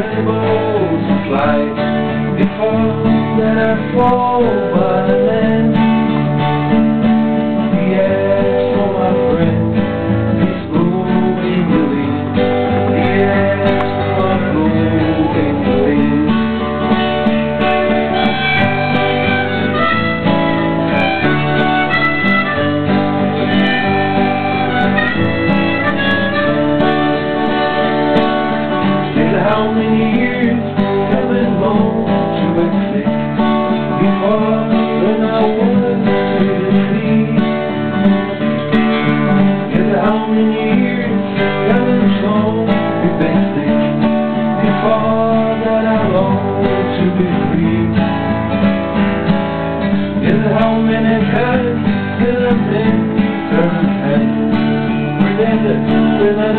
rainbows fly before that I fall by.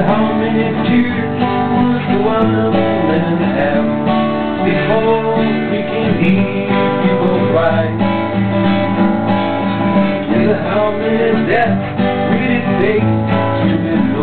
the homitude was the one and have before we can hear people cry. And how many deaths will it take to be